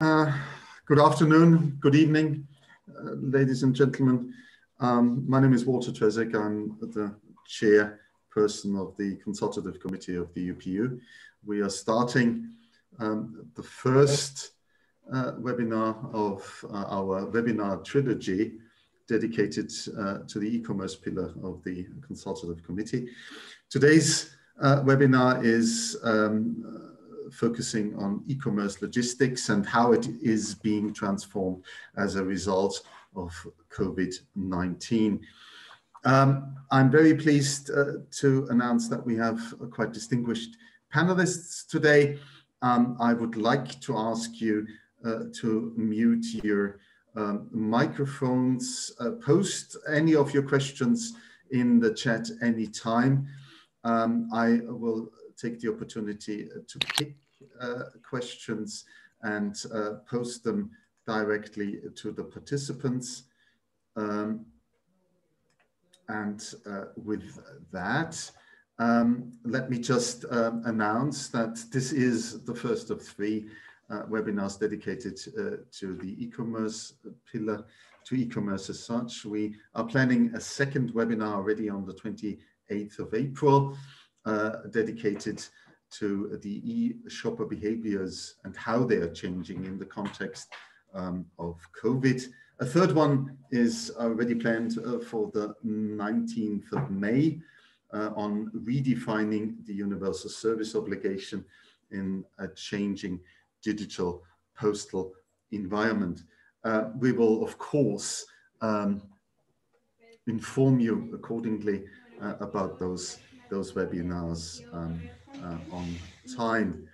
Uh, good afternoon, good evening, uh, ladies and gentlemen. Um, my name is Walter Trezek. I'm the chairperson of the consultative committee of the UPU. We are starting um, the first uh, webinar of uh, our webinar trilogy dedicated uh, to the e-commerce pillar of the consultative committee. Today's uh, webinar is um, focusing on e-commerce logistics and how it is being transformed as a result of COVID-19. Um, I'm very pleased uh, to announce that we have quite distinguished panelists today. Um, I would like to ask you uh, to mute your um, microphones, uh, post any of your questions in the chat anytime. Um, I will take the opportunity uh, to pick uh, questions and uh, post them directly to the participants. Um, and with that, um, let me just um, announce that this is the first of three uh, webinars dedicated uh, to the e-commerce pillar, to e-commerce as such. We are planning a second webinar already on the 28th of April, dedicated to the e-shopper behaviors and how they are changing in the context um, of COVID. A third one is already planned uh, for the 19th of May uh, on redefining the universal service obligation in a changing digital postal environment. Uh, we will, of course, um, inform you accordingly uh, about those, those webinars um, uh, on time.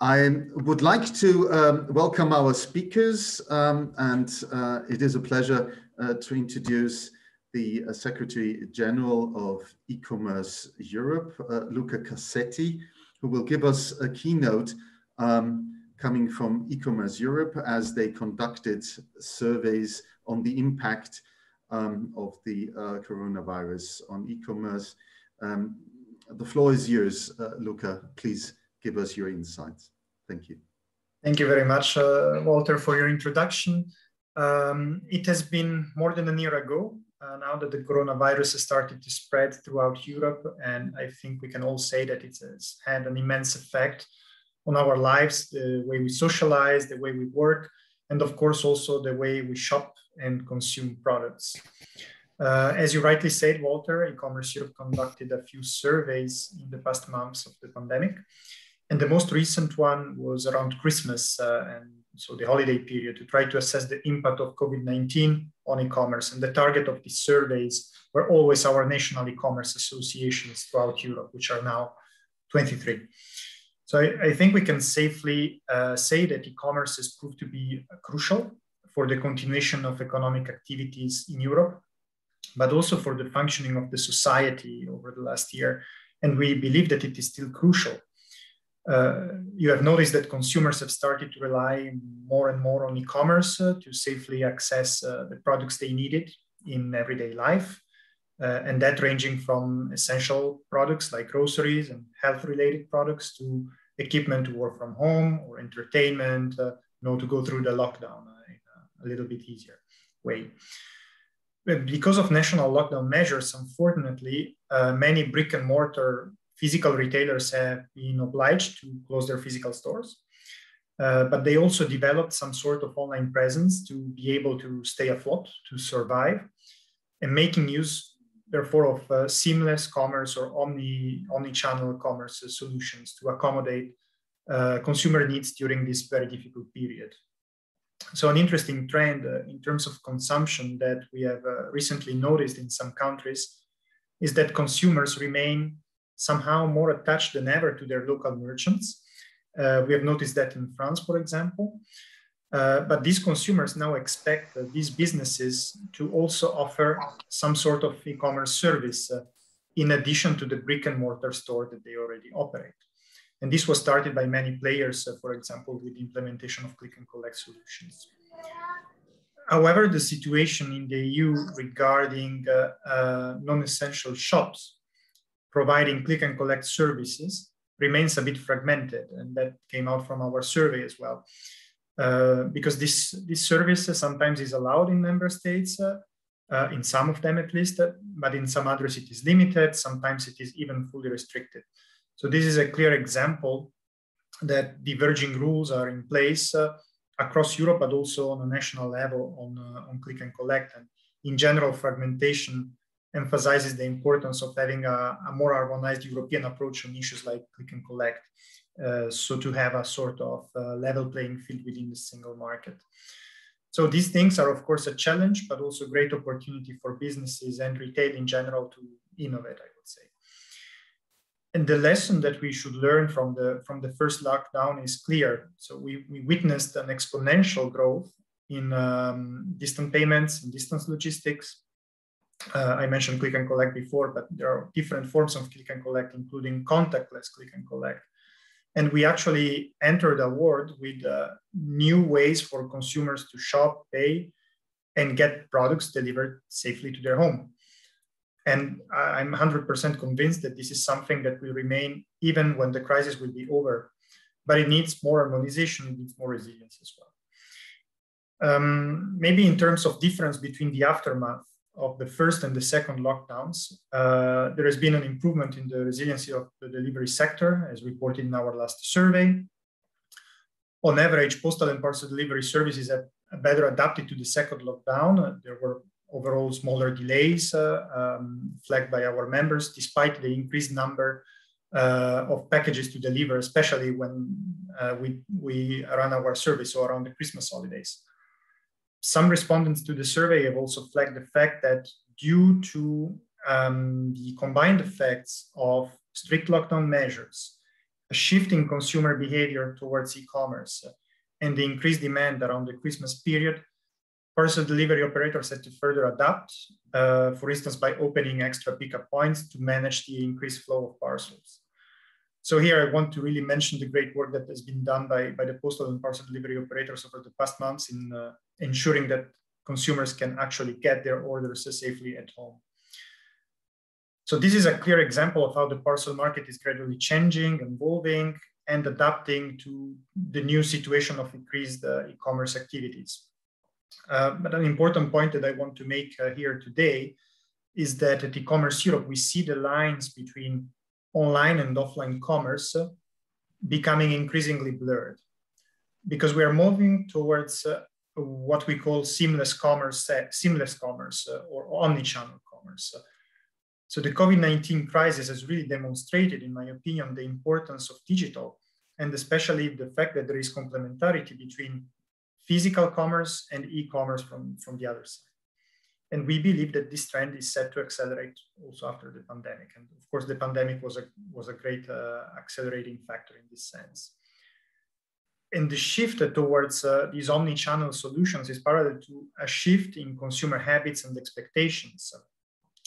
I would like to um, welcome our speakers um, and uh, it is a pleasure uh, to introduce the uh, Secretary General of e-commerce Europe, uh, Luca Cassetti, who will give us a keynote um, coming from e-commerce Europe as they conducted surveys on the impact um, of the uh, coronavirus on e-commerce. Um, the floor is yours, uh, Luca. Please give us your insights. Thank you. Thank you very much, uh, Walter, for your introduction. Um, it has been more than a year ago uh, now that the coronavirus has started to spread throughout Europe. And I think we can all say that it has had an immense effect on our lives, the way we socialize, the way we work, and of course also the way we shop and consume products. Uh, as you rightly said, Walter, e-commerce Europe conducted a few surveys in the past months of the pandemic. And the most recent one was around Christmas uh, and so the holiday period to try to assess the impact of COVID-19 on e-commerce. And the target of these surveys were always our national e-commerce associations throughout Europe, which are now 23. So I, I think we can safely uh, say that e-commerce has proved to be crucial for the continuation of economic activities in Europe but also for the functioning of the society over the last year. And we believe that it is still crucial. Uh, you have noticed that consumers have started to rely more and more on e-commerce uh, to safely access uh, the products they needed in everyday life. Uh, and that ranging from essential products like groceries and health-related products to equipment to work from home or entertainment, uh, you know, to go through the lockdown in a little bit easier way because of national lockdown measures, unfortunately, uh, many brick and mortar physical retailers have been obliged to close their physical stores. Uh, but they also developed some sort of online presence to be able to stay afloat, to survive, and making use, therefore, of uh, seamless commerce or omni, omni-channel commerce solutions to accommodate uh, consumer needs during this very difficult period so an interesting trend uh, in terms of consumption that we have uh, recently noticed in some countries is that consumers remain somehow more attached than ever to their local merchants. Uh, we have noticed that in France, for example. Uh, but these consumers now expect these businesses to also offer some sort of e-commerce service uh, in addition to the brick and mortar store that they already operate. And this was started by many players, uh, for example, with the implementation of click and collect solutions. However, the situation in the EU regarding uh, uh, non-essential shops providing click and collect services remains a bit fragmented, and that came out from our survey as well. uh, because this, this service sometimes is allowed in member states, uh, uh, in some of them at least, but in some others it is limited. Sometimes it is even fully restricted. So this is a clear example that diverging rules are in place uh, across Europe, but also on a national level on, uh, on click and collect. And in general, fragmentation emphasizes the importance of having a, a more harmonized European approach on issues like click and collect. Uh, so to have a sort of uh, level playing field within the single market. So these things are of course a challenge, but also great opportunity for businesses and retail in general to innovate, I would say. And the lesson that we should learn from the, from the first lockdown is clear. So we, we witnessed an exponential growth in um, distant payments, in distance logistics. Uh, I mentioned click and collect before, but there are different forms of click and collect, including contactless click and collect. And we actually entered a world with uh, new ways for consumers to shop, pay, and get products delivered safely to their home. And I'm 100% convinced that this is something that will remain even when the crisis will be over. But it needs more harmonization, it needs more resilience as well. Um, maybe in terms of difference between the aftermath of the first and the second lockdowns, uh, there has been an improvement in the resiliency of the delivery sector, as reported in our last survey. On average, postal and parcel delivery services have better adapted to the second lockdown. There were overall smaller delays uh, um, flagged by our members, despite the increased number uh, of packages to deliver, especially when uh, we, we run our service or around the Christmas holidays. Some respondents to the survey have also flagged the fact that due to um, the combined effects of strict lockdown measures, a shift in consumer behavior towards e-commerce, and the increased demand around the Christmas period, parcel delivery operators had to further adapt, uh, for instance, by opening extra pickup points to manage the increased flow of parcels. So here I want to really mention the great work that has been done by, by the postal and parcel delivery operators over the past months in uh, ensuring that consumers can actually get their orders safely at home. So this is a clear example of how the parcel market is gradually changing, evolving, and adapting to the new situation of increased uh, e-commerce activities. Uh, but an important point that I want to make uh, here today is that at e-commerce Europe, we see the lines between online and offline commerce becoming increasingly blurred because we are moving towards uh, what we call seamless commerce, uh, seamless commerce uh, or omni-channel commerce. So the COVID-19 crisis has really demonstrated, in my opinion, the importance of digital and especially the fact that there is complementarity between physical commerce and e-commerce from, from the other side. And we believe that this trend is set to accelerate also after the pandemic. And of course, the pandemic was a, was a great uh, accelerating factor in this sense. And the shift towards uh, these omni-channel solutions is parallel to a shift in consumer habits and expectations.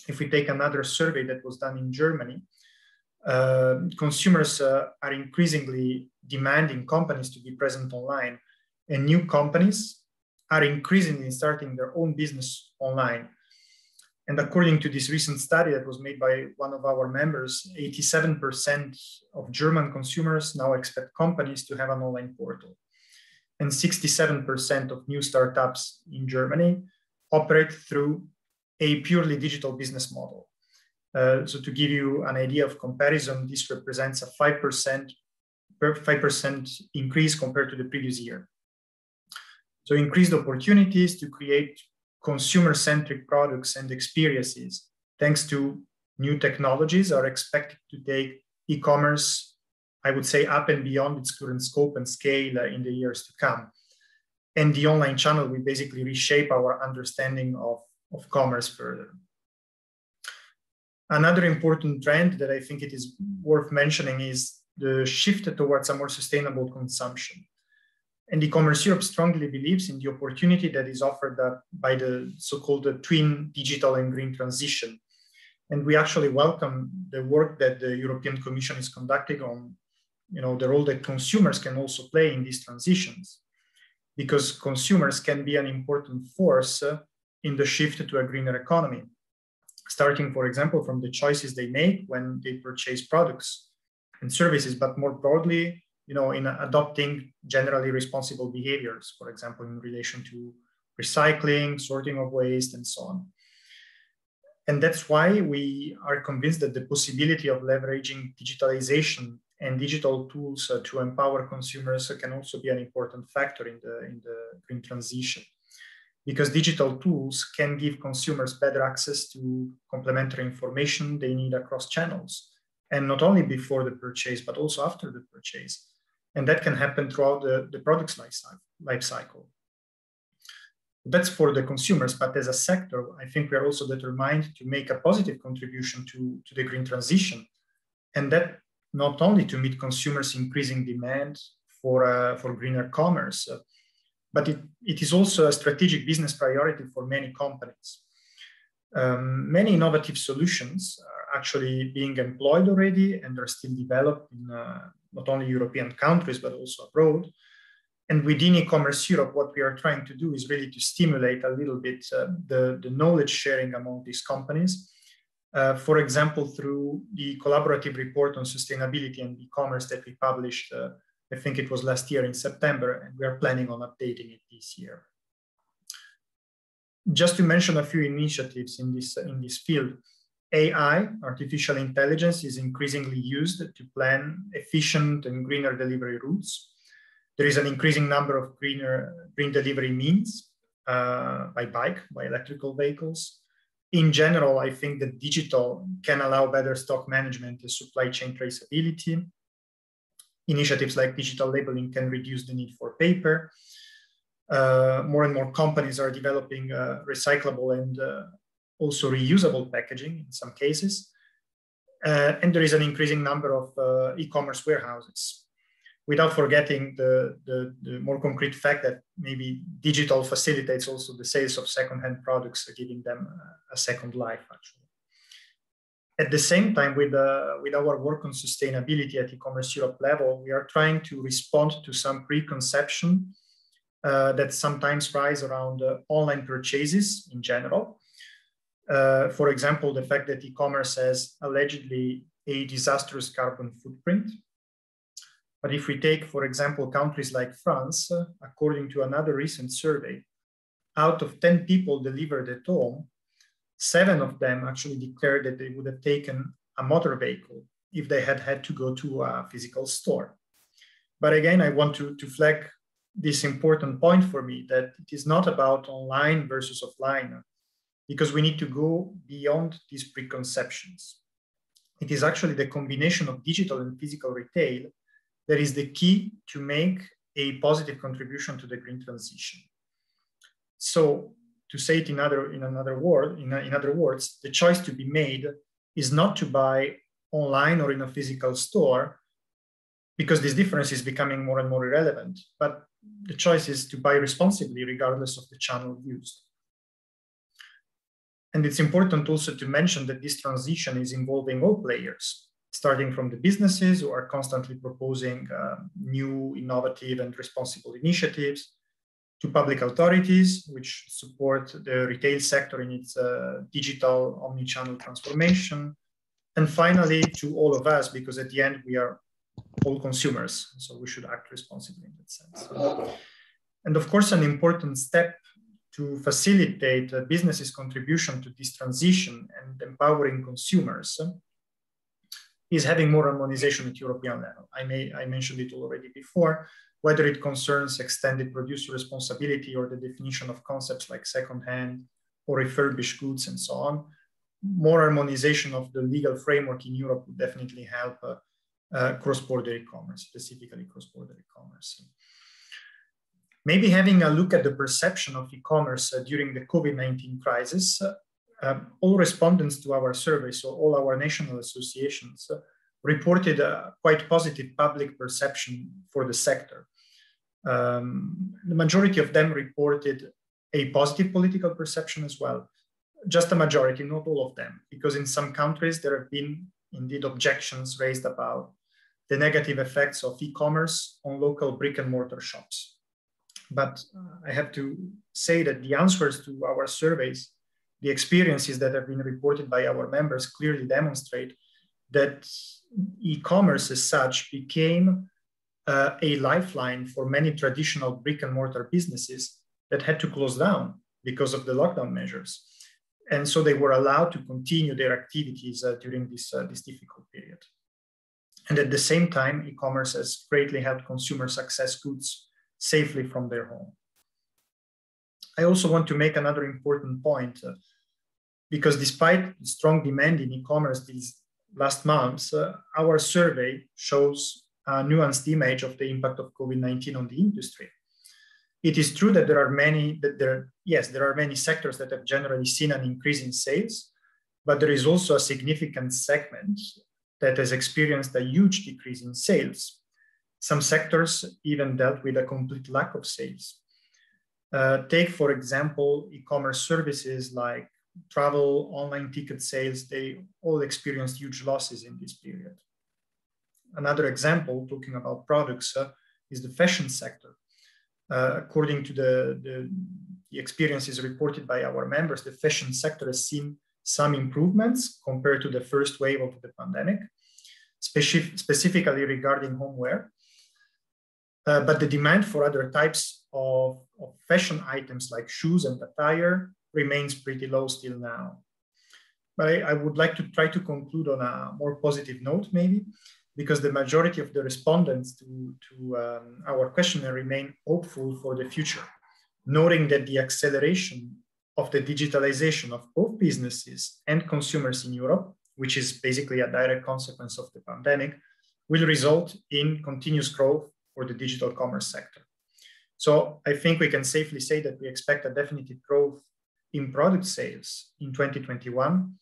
If we take another survey that was done in Germany, uh, consumers uh, are increasingly demanding companies to be present online and new companies are increasingly starting their own business online. And according to this recent study that was made by one of our members, 87% of German consumers now expect companies to have an online portal. And 67% of new startups in Germany operate through a purely digital business model. Uh, so to give you an idea of comparison, this represents a 5%, 5% increase compared to the previous year. So increased opportunities to create consumer-centric products and experiences, thanks to new technologies, are expected to take e-commerce, I would say, up and beyond its current scope and scale uh, in the years to come. And the online channel will basically reshape our understanding of, of commerce further. Another important trend that I think it is worth mentioning is the shift towards a more sustainable consumption. And e-commerce Europe strongly believes in the opportunity that is offered by the so-called twin digital and green transition. And we actually welcome the work that the European Commission is conducting on you know, the role that consumers can also play in these transitions, because consumers can be an important force uh, in the shift to a greener economy, starting, for example, from the choices they make when they purchase products and services, but more broadly, you know, in adopting generally responsible behaviors, for example, in relation to recycling, sorting of waste, and so on. And that's why we are convinced that the possibility of leveraging digitalization and digital tools uh, to empower consumers can also be an important factor in the, in the green transition. Because digital tools can give consumers better access to complementary information they need across channels, and not only before the purchase, but also after the purchase. And that can happen throughout the, the product's life cycle. That's for the consumers, but as a sector, I think we are also determined to make a positive contribution to, to the green transition. And that not only to meet consumers' increasing demand for, uh, for greener commerce, uh, but it, it is also a strategic business priority for many companies. Um, many innovative solutions are actually being employed already and are still developed in uh, not only European countries, but also abroad. And within e-commerce Europe, what we are trying to do is really to stimulate a little bit uh, the, the knowledge sharing among these companies uh, for example, through the collaborative report on sustainability and e-commerce that we published, uh, I think it was last year in September, and we are planning on updating it this year. Just to mention a few initiatives in this, in this field, AI, artificial intelligence, is increasingly used to plan efficient and greener delivery routes. There is an increasing number of greener green delivery means uh, by bike, by electrical vehicles, in general, I think that digital can allow better stock management and supply chain traceability. Initiatives like digital labeling can reduce the need for paper. Uh, more and more companies are developing uh, recyclable and uh, also reusable packaging in some cases. Uh, and there is an increasing number of uh, e-commerce warehouses without forgetting the, the, the, more concrete fact that maybe digital facilitates also the sales of second-hand products, giving them a second life, actually. At the same time, with, uh, with our work on sustainability at e-commerce Europe level, we are trying to respond to some preconception uh, that sometimes rise around uh, online purchases in general. Uh, for example, the fact that e-commerce has allegedly a disastrous carbon footprint, but if we take, for example, countries like France, uh, according to another recent survey, out of 10 people delivered at home, seven of them actually declared that they would have taken a motor vehicle if they had had to go to a physical store. But again, I want to, to flag this important point for me that it is not about online versus offline, because we need to go beyond these preconceptions. It is actually the combination of digital and physical retail that is the key to make a positive contribution to the green transition. So to say it in other, in another word, in, in other words, the choice to be made is not to buy online or in a physical store, because this difference is becoming more and more irrelevant, but the choice is to buy responsibly regardless of the channel used. And it's important also to mention that this transition is involving all players, starting from the businesses who are constantly proposing uh, new, innovative, and responsible initiatives, to public authorities, which support the retail sector in its uh, digital omni-channel transformation, and finally to all of us, because at the end we are all consumers, so we should act responsibly in that sense. And of course, an important step to facilitate uh, businesses' contribution to this transition and empowering consumers is having more harmonization at European level. I, may, I mentioned it already before, whether it concerns extended producer responsibility or the definition of concepts like second-hand or refurbished goods and so on. More harmonization of the legal framework in Europe would definitely help uh, uh, cross-border e-commerce, specifically cross-border e-commerce. Maybe having a look at the perception of e-commerce uh, during the COVID-19 crisis, uh, um, all respondents to our survey, so all our national associations, uh, reported a quite positive public perception for the sector. Um, the majority of them reported a positive political perception as well. Just a majority, not all of them, because in some countries there have been indeed objections raised about the negative effects of e-commerce on local brick and mortar shops. But uh, I have to say that the answers to our surveys the experiences that have been reported by our members clearly demonstrate that e-commerce as such became uh, a lifeline for many traditional brick and mortar businesses that had to close down because of the lockdown measures. And so they were allowed to continue their activities uh, during this, uh, this difficult period. And at the same time, e-commerce has greatly helped consumers access goods safely from their home. I also want to make another important point uh, because despite strong demand in e-commerce these last months, uh, our survey shows a nuanced image of the impact of COVID-19 on the industry. It is true that there are many, that there, yes, there are many sectors that have generally seen an increase in sales, but there is also a significant segment that has experienced a huge decrease in sales. Some sectors even dealt with a complete lack of sales. Uh, take, for example, e-commerce services like travel, online ticket sales, they all experienced huge losses in this period. Another example, talking about products, uh, is the fashion sector. Uh, according to the, the, the, experiences reported by our members, the fashion sector has seen some improvements compared to the first wave of the pandemic, specific, specifically regarding homeware. Uh, but the demand for other types of, of fashion items like shoes and attire remains pretty low still now. But I, I, would like to try to conclude on a more positive note, maybe, because the majority of the respondents to, to um, our questionnaire remain hopeful for the future, noting that the acceleration of the digitalization of both businesses and consumers in Europe, which is basically a direct consequence of the pandemic, will result in continuous growth for the digital commerce sector. So I think we can safely say that we expect a definitive growth in product sales in 2021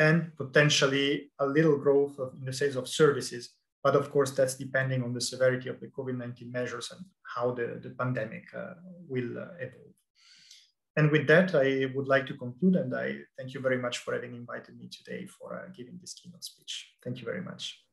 and potentially a little growth of, in the sales of services. But of course, that's depending on the severity of the COVID-19 measures and how the, the pandemic uh, will uh, evolve. And with that, I would like to conclude and I thank you very much for having invited me today for uh, giving this keynote speech. Thank you very much.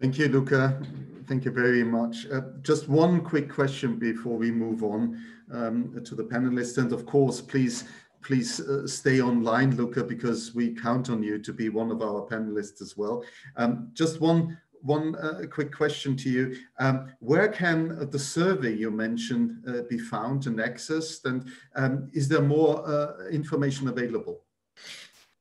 Thank you, Luca. Thank you very much. Uh, just one quick question before we move on um, to the panelists. And of course, please please uh, stay online, Luca, because we count on you to be one of our panelists as well. Um, just one one uh, quick question to you. Um, where can the survey you mentioned uh, be found and accessed? And um, is there more uh, information available?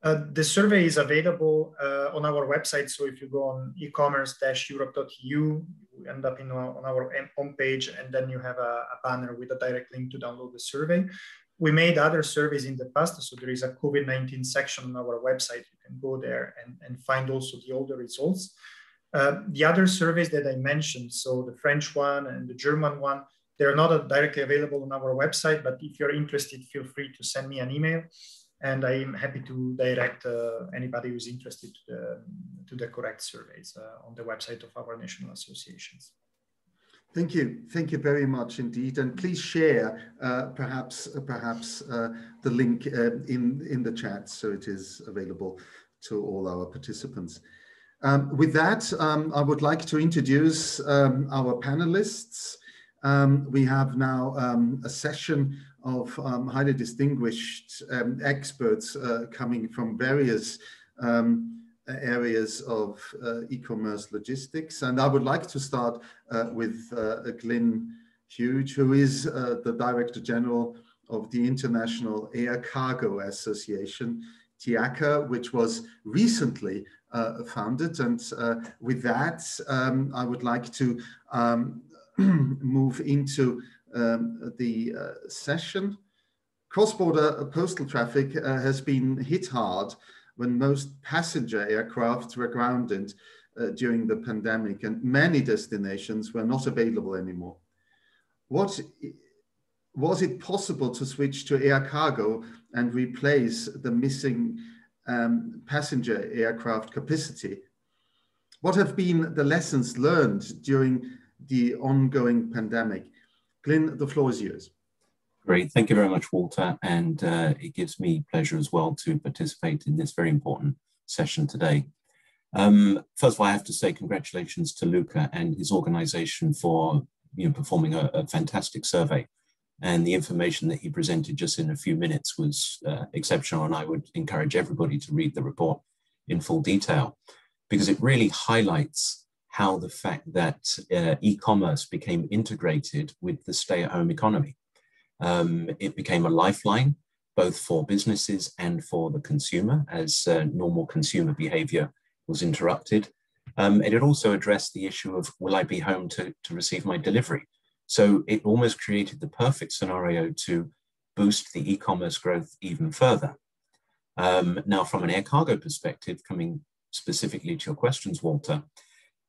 Uh, the survey is available uh, on our website. So if you go on e-commerce-europe.eu, you end up in our, on our homepage, and then you have a, a, banner with a direct link to download the survey. We made other surveys in the past, so there is a COVID-19 section on our website. You can go there and, and find also the older results. Uh, the other surveys that I mentioned, so the French one and the German one, they're not directly available on our website, but if you're interested, feel free to send me an email and I'm happy to direct uh, anybody who's interested to the, to the correct surveys uh, on the website of our national associations. Thank you. Thank you very much indeed. And please share uh, perhaps uh, perhaps uh, the link uh, in, in the chat so it is available to all our participants. Um, with that, um, I would like to introduce um, our panelists. Um, we have now um, a session of um, highly distinguished um, experts uh, coming from various um, areas of uh, e-commerce logistics. And I would like to start uh, with uh, Glyn Hughes, who is uh, the Director General of the International Air Cargo Association, TIACA, which was recently uh, founded. And with that, um, I would like to um, move into um, the uh, session. Cross-border postal traffic uh, has been hit hard when most passenger aircraft were grounded uh, during the pandemic and many destinations were not available anymore. What was it possible to switch to air cargo and replace the missing um, passenger aircraft capacity? What have been the lessons learned during the ongoing pandemic? Glyn, the floor is yours. Great. Thank you very much, Walter. And uh, it gives me pleasure as well to participate in this very important session today. Um, first of all, I have to say congratulations to Luca and his organization for you know, performing a, a fantastic survey. And the information that he presented just in a few minutes was uh, exceptional. And I would encourage everybody to read the report in full detail because it really highlights how the fact that uh, e-commerce became integrated with the stay-at-home economy. Um, it became a lifeline both for businesses and for the consumer as uh, normal consumer behavior was interrupted. Um, and it also addressed the issue of will I be home to, to receive my delivery? So it almost created the perfect scenario to boost the e-commerce growth even further. Um, now, from an air cargo perspective, coming specifically to your questions, Walter,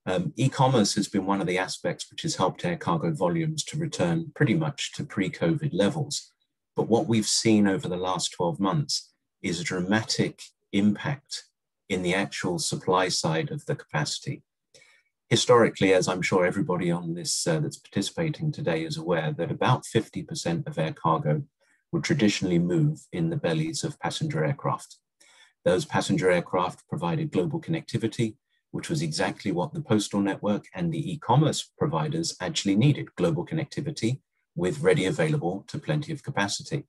um, e-commerce has been one of the aspects which has helped air cargo volumes to return pretty much to pre-COVID levels. But what we've seen over the last 12 months is a dramatic impact in the actual supply side of the capacity. Historically, as I'm sure everybody on this uh, that's participating today is aware, that about 50% of air cargo would traditionally move in the bellies of passenger aircraft. Those passenger aircraft provided global connectivity, which was exactly what the postal network and the e-commerce providers actually needed, global connectivity with ready available to plenty of capacity.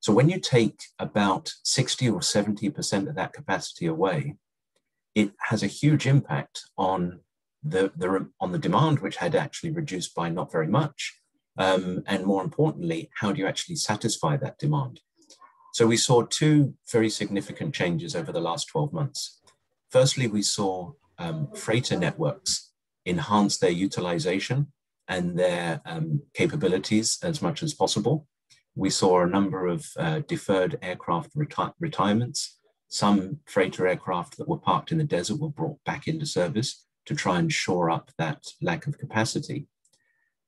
So when you take about 60 or 70% of that capacity away, it has a huge impact on the, the, on the demand, which had actually reduced by not very much. Um, and more importantly, how do you actually satisfy that demand? So we saw two very significant changes over the last 12 months. Firstly, we saw um, freighter networks enhance their utilization and their um, capabilities as much as possible. We saw a number of uh, deferred aircraft reti retirements. Some freighter aircraft that were parked in the desert were brought back into service to try and shore up that lack of capacity.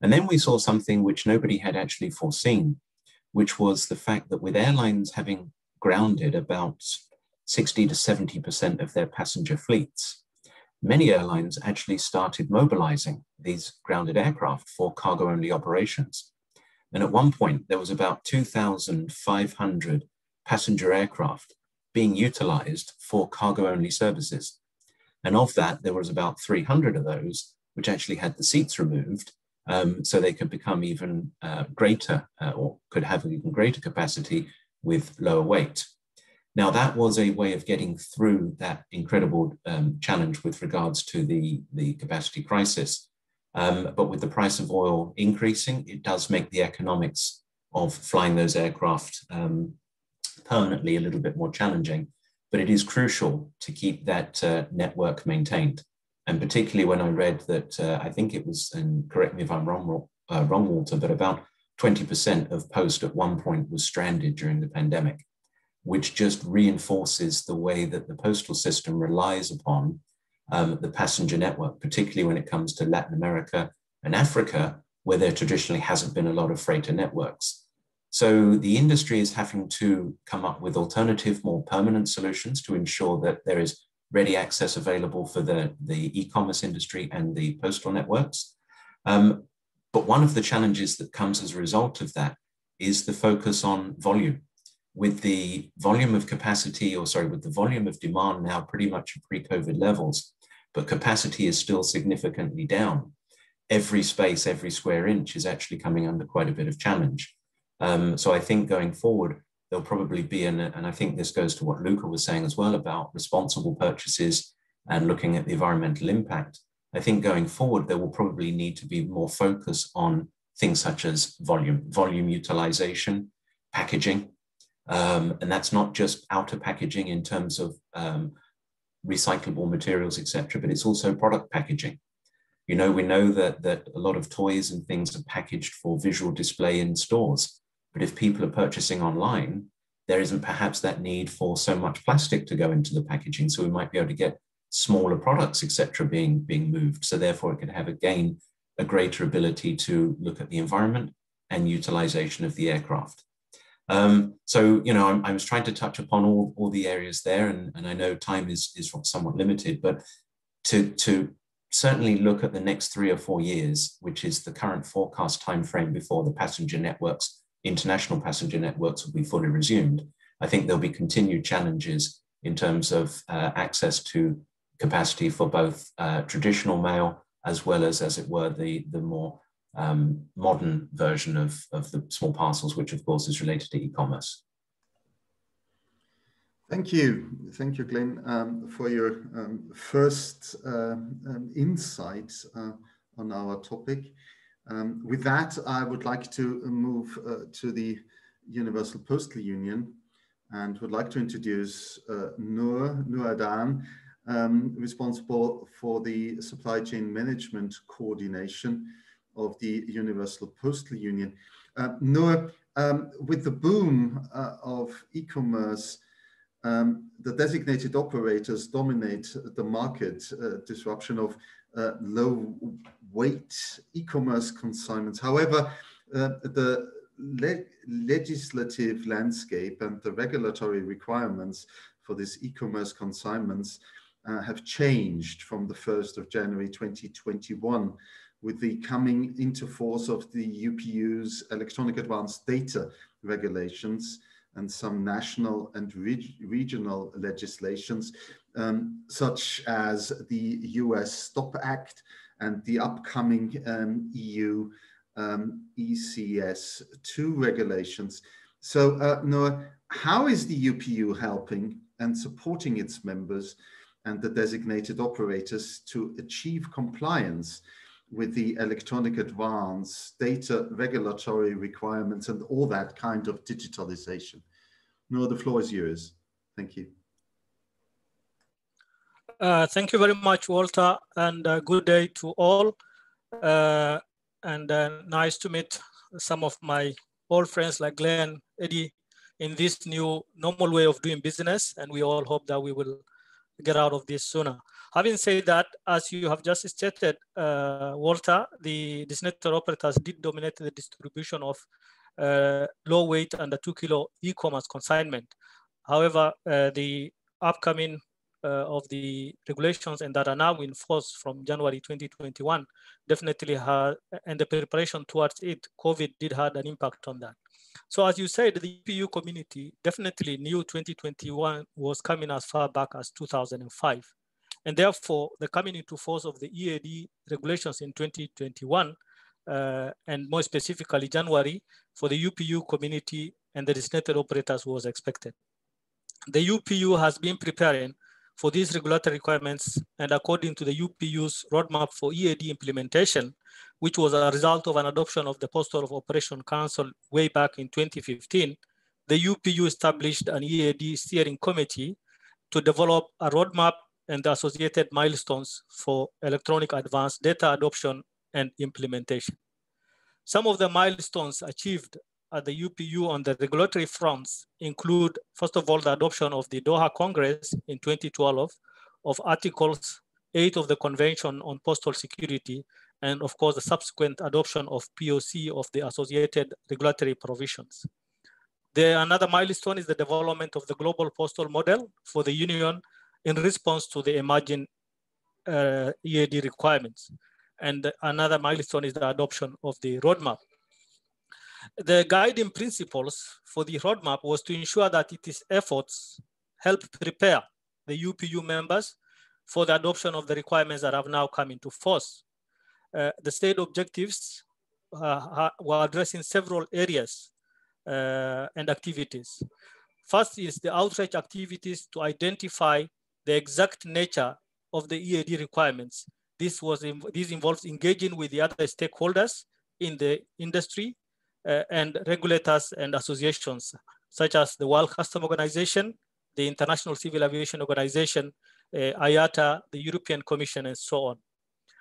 And then we saw something which nobody had actually foreseen, which was the fact that with airlines having grounded about 60 to 70% of their passenger fleets, many airlines actually started mobilizing these grounded aircraft for cargo only operations. And at one point, there was about 2,500 passenger aircraft being utilized for cargo only services. And of that, there was about 300 of those which actually had the seats removed um, so they could become even uh, greater uh, or could have even greater capacity with lower weight. Now that was a way of getting through that incredible um, challenge with regards to the, the capacity crisis. Um, but with the price of oil increasing, it does make the economics of flying those aircraft um, permanently a little bit more challenging. But it is crucial to keep that uh, network maintained. And particularly when I read that, uh, I think it was, and correct me if I'm wrong, uh, wrong, Walter, but about 20% of Post at one point was stranded during the pandemic, which just reinforces the way that the postal system relies upon um, the passenger network, particularly when it comes to Latin America and Africa, where there traditionally hasn't been a lot of freighter networks. So the industry is having to come up with alternative, more permanent solutions to ensure that there is ready access available for the, the e-commerce industry and the postal networks. Um, but one of the challenges that comes as a result of that is the focus on volume. With the volume of capacity, or sorry, with the volume of demand now pretty much pre-COVID levels, but capacity is still significantly down. Every space, every square inch is actually coming under quite a bit of challenge. Um, so I think going forward, there'll probably be, an, and I think this goes to what Luca was saying as well about responsible purchases and looking at the environmental impact. I think going forward, there will probably need to be more focus on things such as volume, volume utilization, packaging. Um, and that's not just outer packaging in terms of um, recyclable materials, etc., but it's also product packaging. You know, we know that, that a lot of toys and things are packaged for visual display in stores. But if people are purchasing online, there isn't perhaps that need for so much plastic to go into the packaging. So we might be able to get smaller products, etc., being, being moved. So therefore it could have again a greater ability to look at the environment and utilization of the aircraft. Um, so, you know, I'm, I was trying to touch upon all, all the areas there, and, and I know time is, is somewhat limited, but to, to certainly look at the next three or four years, which is the current forecast timeframe before the passenger networks international passenger networks will be fully resumed, I think there'll be continued challenges in terms of uh, access to capacity for both uh, traditional mail as well as, as it were, the, the more um, modern version of, of the small parcels, which of course is related to e-commerce. Thank you. Thank you, Glenn, um, for your um, first uh, insights uh, on our topic. Um, with that, I would like to move uh, to the Universal Postal Union and would like to introduce uh, Noor, Noor um, responsible for the supply chain management coordination of the Universal Postal Union. Uh, Noor, um, with the boom uh, of e-commerce, um, the designated operators dominate the market uh, disruption of uh, low weight e-commerce consignments. However, uh, the le legislative landscape and the regulatory requirements for these e-commerce consignments uh, have changed from the 1st of January 2021 with the coming into force of the UPU's electronic advanced data regulations and some national and reg regional legislations, um, such as the US STOP Act and the upcoming um, EU um, ICS2 regulations. So, uh, Noor, how is the UPU helping and supporting its members and the designated operators to achieve compliance with the electronic advance, data regulatory requirements, and all that kind of digitalization? Noor, the floor is yours. Thank you. Uh, thank you very much, Walter, and uh, good day to all. Uh, and uh, nice to meet some of my old friends like Glenn, Eddie, in this new normal way of doing business. And we all hope that we will get out of this sooner. Having said that, as you have just stated, uh, Walter, the designated operators did dominate the distribution of uh, low weight under two kilo e-commerce consignment. However, uh, the upcoming uh, of the regulations and that are now in force from January 2021 definitely had, and the preparation towards it, COVID did had an impact on that. So as you said, the UPU community definitely knew 2021 was coming as far back as 2005. And therefore, the coming into force of the EAD regulations in 2021, uh, and more specifically January, for the UPU community and the designated operators was expected. The UPU has been preparing for these regulatory requirements and according to the UPU's roadmap for EAD implementation, which was a result of an adoption of the Postal of Operation Council way back in 2015, the UPU established an EAD steering committee to develop a roadmap and the associated milestones for electronic advanced data adoption and implementation. Some of the milestones achieved at the UPU on the regulatory fronts include, first of all, the adoption of the Doha Congress in 2012 of Articles 8 of the Convention on Postal Security, and of course, the subsequent adoption of POC of the associated regulatory provisions. The, another milestone is the development of the global postal model for the Union in response to the emerging uh, EAD requirements. And another milestone is the adoption of the roadmap the guiding principles for the roadmap was to ensure that its efforts help prepare the UPU members for the adoption of the requirements that have now come into force. Uh, the state objectives uh, were addressing several areas uh, and activities. First is the outreach activities to identify the exact nature of the EAD requirements. This, was, this involves engaging with the other stakeholders in the industry uh, and regulators and associations, such as the World Customs Organization, the International Civil Aviation Organization, uh, IATA, the European Commission, and so on.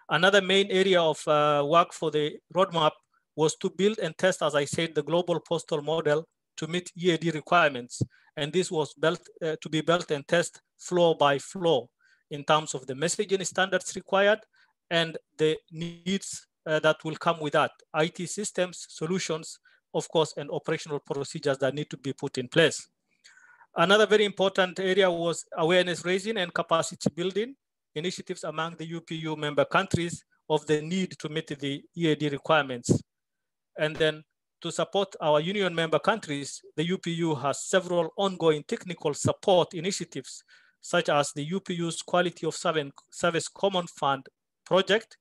Another main area of uh, work for the roadmap was to build and test, as I said, the global postal model to meet EAD requirements. And this was built uh, to be built and test floor by floor in terms of the messaging standards required and the needs uh, that will come with that. IT systems, solutions, of course, and operational procedures that need to be put in place. Another very important area was awareness raising and capacity building initiatives among the UPU member countries of the need to meet the EAD requirements. And then to support our union member countries, the UPU has several ongoing technical support initiatives, such as the UPU's Quality of Service Common Fund project,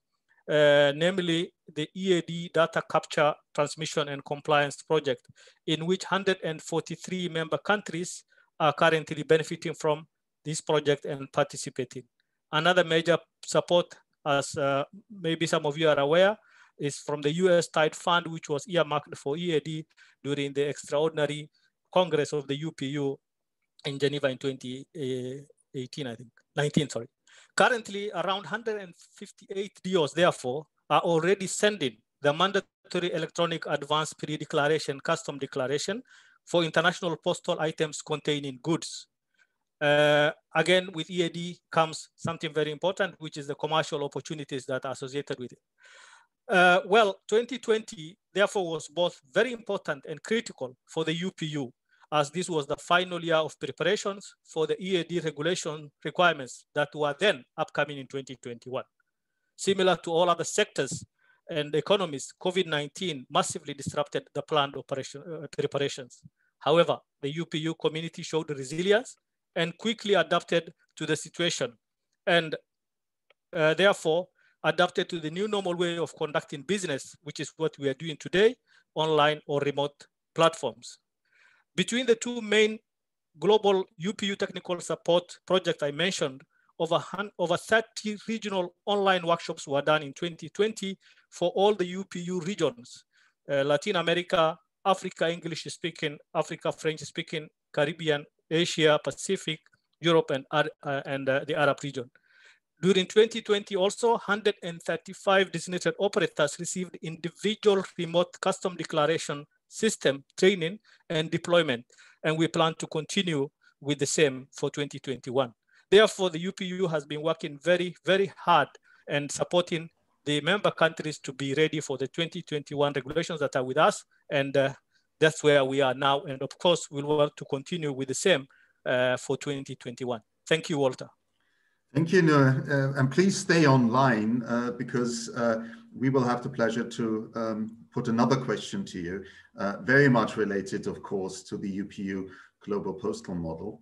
uh, namely the EAD Data Capture, Transmission and Compliance Project, in which 143 member countries are currently benefiting from this project and participating. Another major support, as uh, maybe some of you are aware, is from the US Tide Fund, which was earmarked for EAD during the extraordinary Congress of the UPU in Geneva in 2018, I think, 19, sorry. Currently, around 158 DOs, therefore, are already sending the mandatory electronic advance pre-declaration custom declaration for international postal items containing goods. Uh, again, with EAD comes something very important, which is the commercial opportunities that are associated with it. Uh, well, 2020, therefore, was both very important and critical for the UPU, as this was the final year of preparations for the EAD regulation requirements that were then upcoming in 2021. Similar to all other sectors and economies, COVID-19 massively disrupted the planned operation, uh, preparations. However, the UPU community showed resilience and quickly adapted to the situation and uh, therefore adapted to the new normal way of conducting business, which is what we are doing today, online or remote platforms. Between the two main global UPU technical support projects I mentioned, over, over 30 regional online workshops were done in 2020 for all the UPU regions, uh, Latin America, Africa, English speaking, Africa, French speaking, Caribbean, Asia, Pacific, Europe, and, uh, and uh, the Arab region. During 2020, also 135 designated operators received individual remote custom declaration system training and deployment, and we plan to continue with the same for 2021. Therefore, the UPU has been working very, very hard and supporting the member countries to be ready for the 2021 regulations that are with us. And uh, that's where we are now. And of course, we'll want to continue with the same uh, for 2021. Thank you, Walter. Thank you, Noor. Uh, and please stay online uh, because uh, we will have the pleasure to um, put another question to you, very much related, of course, to the UPU global postal model.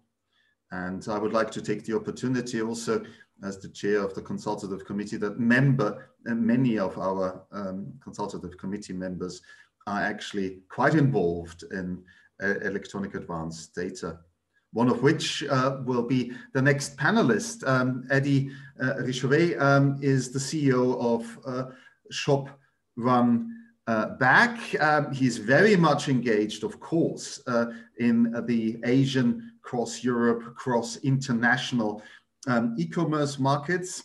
And I would like to take the opportunity also as the chair of the consultative committee that member, many of our um, consultative committee members are actually quite involved in uh, electronic advanced data. One of which uh, will be the next panelist. Um, Eddie uh, Richoret um, is the CEO of uh, Shop Run uh, Back. Um, he's very much engaged, of course, uh, in the Asian, cross Europe, cross international um, e-commerce markets.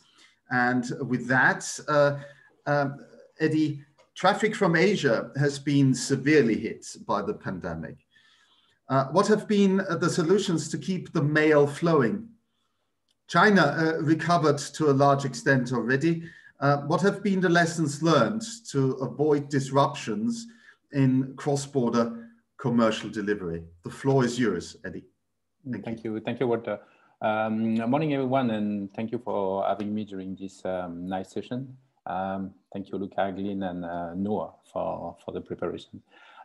And with that, uh, um, Eddie, traffic from Asia has been severely hit by the pandemic. Uh, what have been the solutions to keep the mail flowing? China uh, recovered to a large extent already. Uh, what have been the lessons learned to avoid disruptions in cross-border commercial delivery? The floor is yours, Eddie. Thank, thank you. you. Thank you, Walter. Um, morning, everyone, and thank you for having me during this um, nice session. Um, thank you, Luca, Glyn, and uh, Noor for, for the preparation.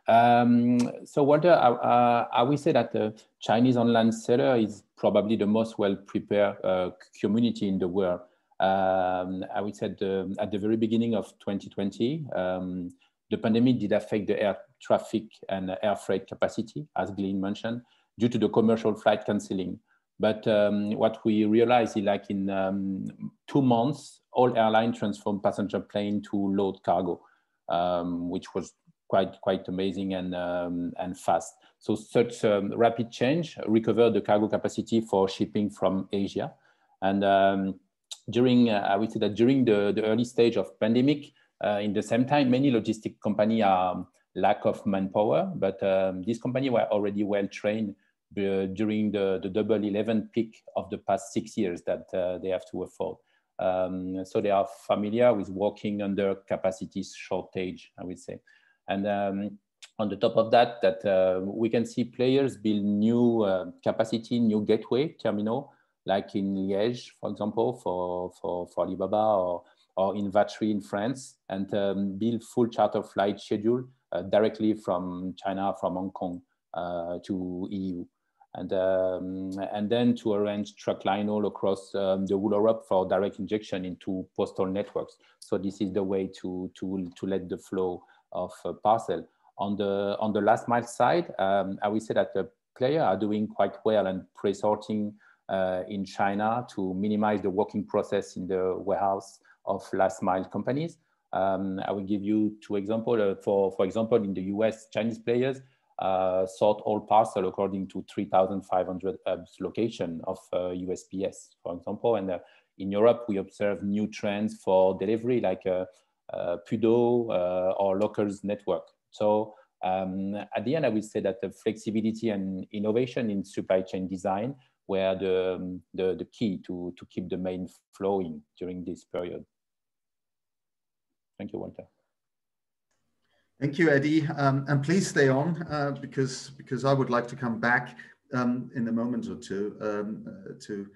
Um, so, Walter, uh, I will say that the Chinese online seller is probably the most well-prepared uh, community in the world. Um, I would say the, at the very beginning of 2020, um, the pandemic did affect the air traffic and air freight capacity, as Glyn mentioned, due to the commercial flight canceling. But um, what we realized is like in um, two months, all airlines transformed passenger plane to load cargo, um, which was quite quite amazing and um, and fast. So such um, rapid change recovered the cargo capacity for shipping from Asia. And um, during, uh, I would say that during the, the early stage of pandemic, uh, in the same time, many logistic company are lack of manpower, but um, these companies were already well trained uh, during the, the double 11 peak of the past six years that uh, they have to afford. Um, so they are familiar with working under capacity shortage, I would say. And um, on the top of that, that uh, we can see players build new uh, capacity, new gateway terminal, like in Liège, for example, for, for, for Alibaba or, or in Vatry in France, and um, build full charter flight schedule uh, directly from China, from Hong Kong uh, to EU and um, and then to arrange truck line all across um, the whole Europe for direct injection into postal networks. So this is the way to to to let the flow of uh, parcel. On the on the last mile side, um, I will say that the players are doing quite well and pre-sorting uh, in China to minimize the working process in the warehouse of last mile companies. Um, I will give you two examples. Uh, for, for example, in the US, Chinese players uh, sort all parcel according to 3,500 hubs location of uh, USPS, for example. And uh, in Europe, we observe new trends for delivery like uh, uh, Pudo or Locals network. So um, at the end, I would say that the flexibility and innovation in supply chain design were the, um, the, the key to, to keep the main flowing during this period. Thank you, Walter. Thank you, Eddie. Um, and please stay on uh, because, because I would like to come back um, in a moment or two um, uh, to,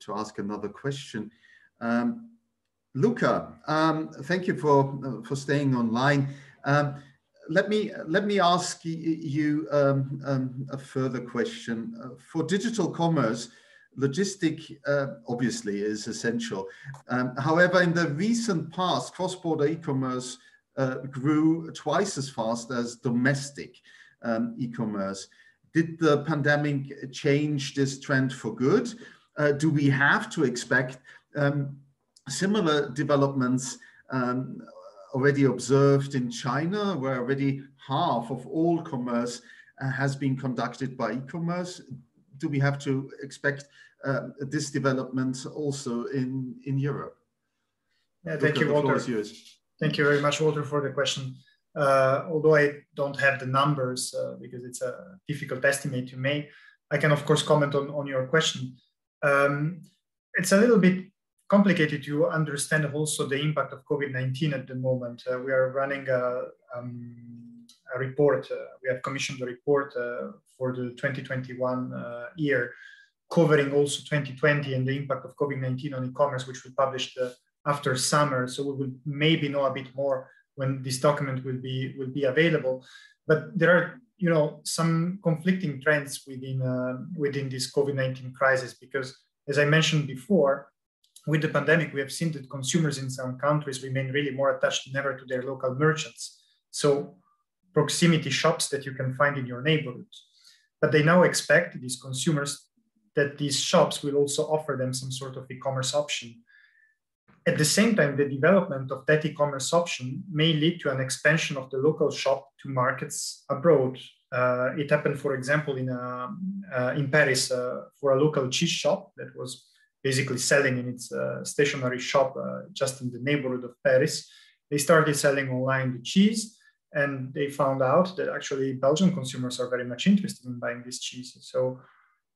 to ask another question. Um, Luca, um, thank you for, uh, for staying online. Um, let me let me ask you um, um, a further question. Uh, for digital commerce, logistic uh, obviously is essential. Um, however, in the recent past, cross-border e-commerce uh, grew twice as fast as domestic um, e-commerce. Did the pandemic change this trend for good? Uh, do we have to expect um, similar developments um, already observed in China, where already half of all commerce uh, has been conducted by e-commerce. Do we have to expect uh, this development also in, in Europe? Yeah, thank you, Walter. Thank you very much, Walter, for the question. Uh, although I don't have the numbers uh, because it's a difficult estimate to make, I can of course comment on, on your question. Um, it's a little bit complicated to understand also the impact of COVID-19 at the moment. Uh, we are running a, um, a report, uh, we have commissioned a report uh, for the 2021 uh, year, covering also 2020 and the impact of COVID-19 on e-commerce, which we published uh, after summer. So we will maybe know a bit more when this document will be, will be available. But there are you know, some conflicting trends within, uh, within this COVID-19 crisis, because as I mentioned before, with the pandemic, we have seen that consumers in some countries remain really more attached than ever to their local merchants. So proximity shops that you can find in your neighborhood. But they now expect these consumers that these shops will also offer them some sort of e-commerce option. At the same time, the development of that e-commerce option may lead to an expansion of the local shop to markets abroad. Uh, it happened, for example, in, a, uh, in Paris uh, for a local cheese shop that was basically selling in its uh, stationary shop uh, just in the neighborhood of Paris. They started selling online the cheese and they found out that actually Belgian consumers are very much interested in buying this cheese. So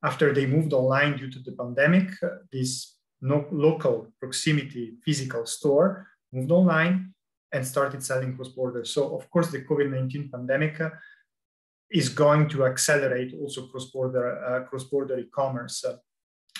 after they moved online due to the pandemic, uh, this no local proximity physical store moved online and started selling cross-border. So of course the COVID-19 pandemic uh, is going to accelerate also cross-border uh, cross-border e-commerce. Uh,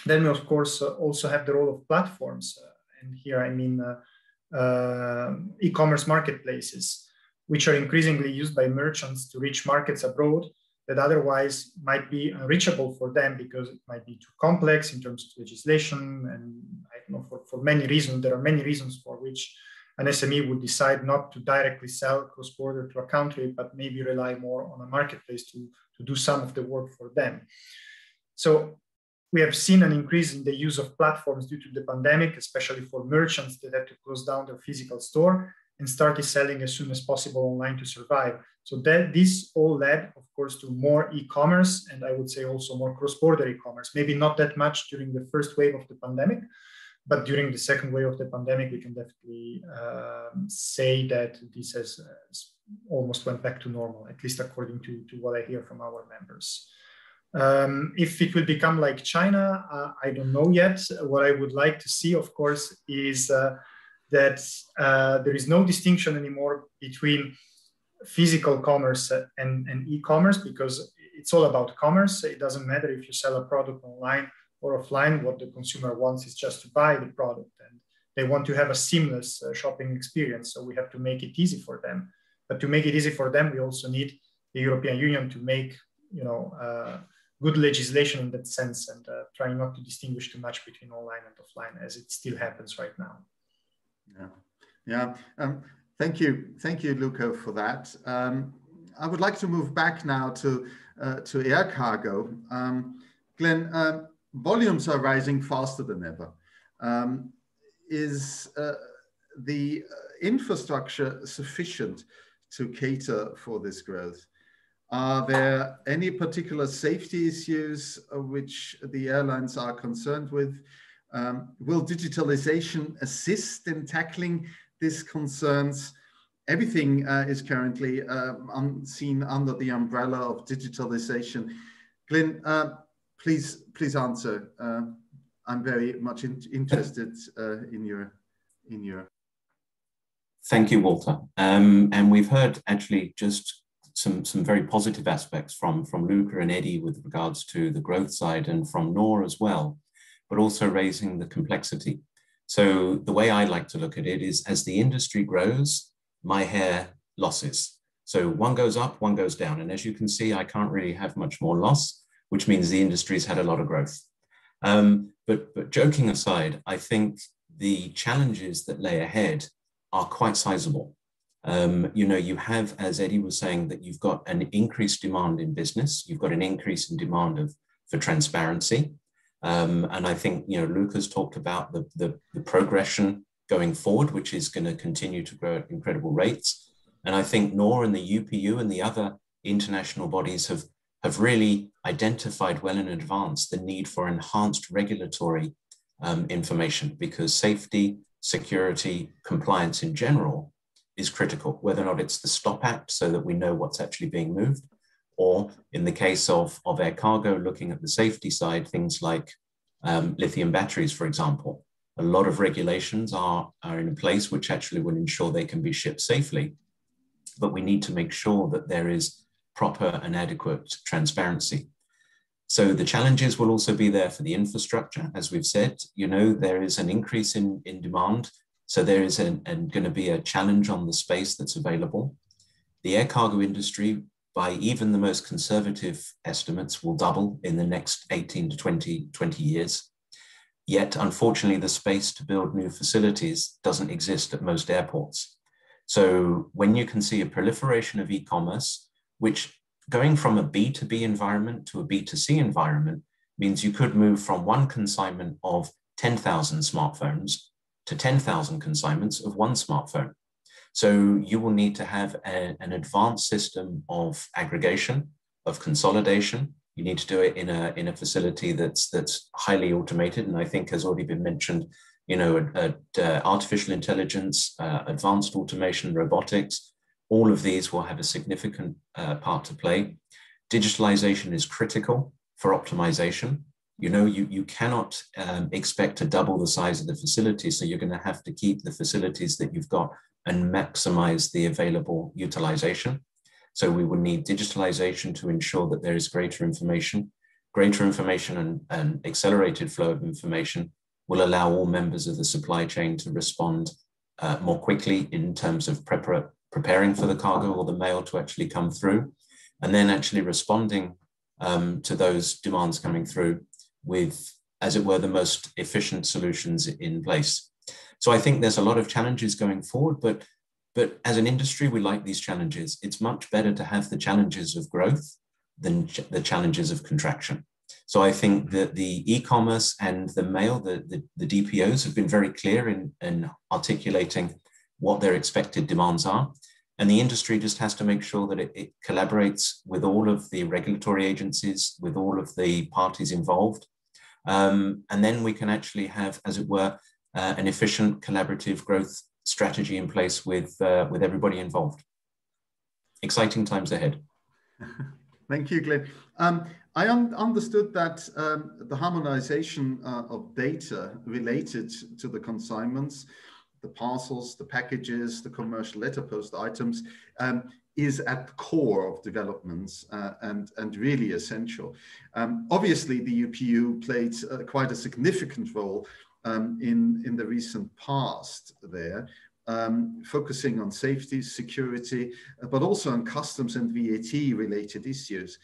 then we, of course, uh, also have the role of platforms. Uh, and here I mean uh, e-commerce marketplaces, which are increasingly used by merchants to reach markets abroad that otherwise might be unreachable for them because it might be too complex in terms of legislation. And I don't know, for, for many reasons, there are many reasons for which an SME would decide not to directly sell cross border to a country, but maybe rely more on a marketplace to, to do some of the work for them. So we have seen an increase in the use of platforms due to the pandemic, especially for merchants that had to close down their physical store and started selling as soon as possible online to survive. So that this all led, of course, to more e-commerce and I would say also more cross-border e-commerce. Maybe not that much during the first wave of the pandemic, but during the second wave of the pandemic, we can definitely um, say that this has uh, almost went back to normal, at least according to, to what I hear from our members. Um, if it will become like China, uh, I don't know yet. What I would like to see, of course, is uh, that uh, there is no distinction anymore between physical commerce and, and e-commerce because it's all about commerce. It doesn't matter if you sell a product online or offline. What the consumer wants is just to buy the product, and they want to have a seamless uh, shopping experience. So we have to make it easy for them. But to make it easy for them, we also need the European Union to make, you know uh, good legislation in that sense and uh, trying not to distinguish too much between online and offline as it still happens right now. Yeah, yeah. Um, thank you, thank you, Luca, for that. Um, I would like to move back now to uh, to air cargo. Um, Glyn, um, volumes are rising faster than ever. Um, is uh, the infrastructure sufficient to cater for this growth? Are there any particular safety issues which the airlines are concerned with? Um, will digitalization assist in tackling these concerns? Everything uh, is currently uh, seen under the umbrella of digitalization. Glyn, uh, please, please answer. Uh, I'm very much in, interested uh, in your in your. Thank you, Walter. Um, and we've heard actually just some, some very positive aspects from, from Luca and Eddie with regards to the growth side and from Noor as well, but also raising the complexity. So the way I like to look at it is as the industry grows, my hair losses. So one goes up, one goes down. And as you can see, I can't really have much more loss, which means the industry's had a lot of growth. Um, but, but joking aside, I think the challenges that lay ahead are quite sizable. Um, you know, you have, as Eddie was saying, that you've got an increased demand in business. You've got an increase in demand of for transparency. Um, and I think, you know, Luca's talked about the, the, the progression going forward, which is going to continue to grow at incredible rates. And I think Noor and the UPU and the other international bodies have, have really identified well in advance the need for enhanced regulatory um, information because safety, security, compliance in general is critical, whether or not it's the Stop app so that we know what's actually being moved, or in the case of, of air cargo, looking at the safety side, things like um, lithium batteries, for example. A lot of regulations are, are in place which actually will ensure they can be shipped safely, but we need to make sure that there is proper and adequate transparency. So the challenges will also be there for the infrastructure. As we've said, you know, there is an increase in, in demand so there is going to be a challenge on the space that's available. The air cargo industry, by even the most conservative estimates, will double in the next 18 to 20, 20 years. Yet, unfortunately, the space to build new facilities doesn't exist at most airports. So when you can see a proliferation of e-commerce, which going from a B2B environment to a B2C environment means you could move from one consignment of 10,000 smartphones to 10,000 consignments of one smartphone. So you will need to have a, an advanced system of aggregation, of consolidation. You need to do it in a, in a facility that's, that's highly automated. And I think has already been mentioned, you know, uh, artificial intelligence, uh, advanced automation, robotics, all of these will have a significant uh, part to play. Digitalization is critical for optimization. You know, you, you cannot um, expect to double the size of the facility, so you're going to have to keep the facilities that you've got and maximize the available utilization. So we will need digitalization to ensure that there is greater information. Greater information and, and accelerated flow of information will allow all members of the supply chain to respond uh, more quickly in terms of prepar preparing for the cargo or the mail to actually come through, and then actually responding um, to those demands coming through with, as it were, the most efficient solutions in place. So I think there's a lot of challenges going forward, but but as an industry, we like these challenges. It's much better to have the challenges of growth than ch the challenges of contraction. So I think mm-hmm. that the e-commerce and the mail, the, the, the, DPOs have been very clear in, in articulating what their expected demands are. And the industry just has to make sure that it, it collaborates with all of the regulatory agencies, with all of the parties involved, um, and then we can actually have, as it were, uh, an efficient collaborative growth strategy in place with, uh, with everybody involved. Exciting times ahead. Thank you, Glyn. Um, I un understood that um, the harmonization uh, of data related to the consignments, the parcels, the packages, the commercial letter post items um, is at the core of developments uh, and, and really essential. Um, obviously, the UPU played uh, quite a significant role um, in, in the recent past there, um, focusing on safety, security, uh, but also on customs and VAT related issues.